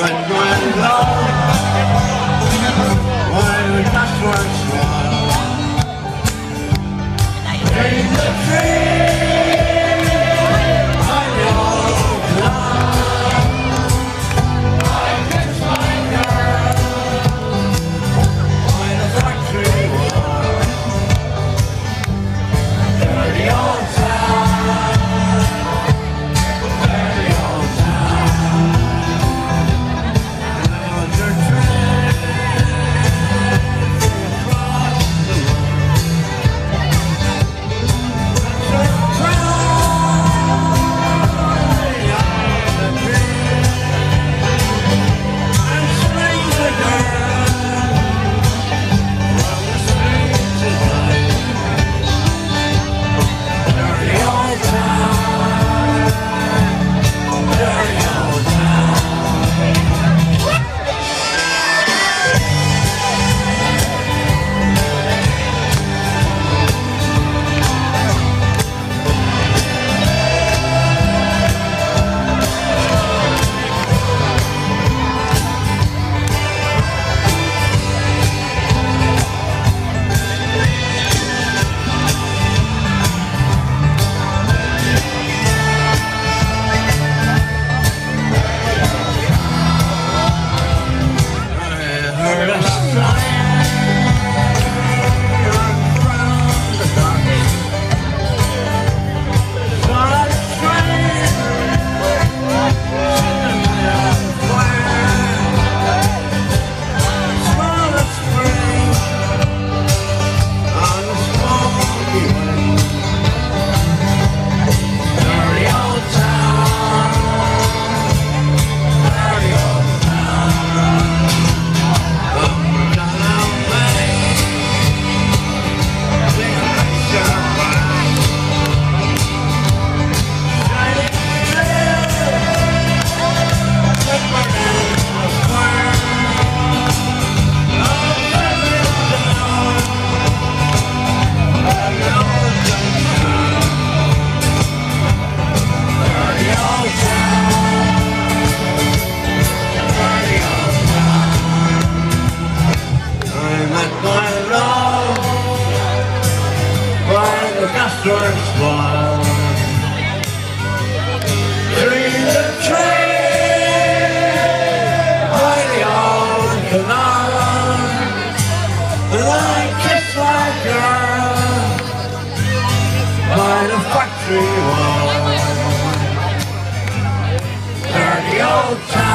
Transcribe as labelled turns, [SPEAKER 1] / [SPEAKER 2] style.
[SPEAKER 1] When love, when we change the tree. flying Dream the train by the old canal, kiss my girl by the factory wall. Dirty old town.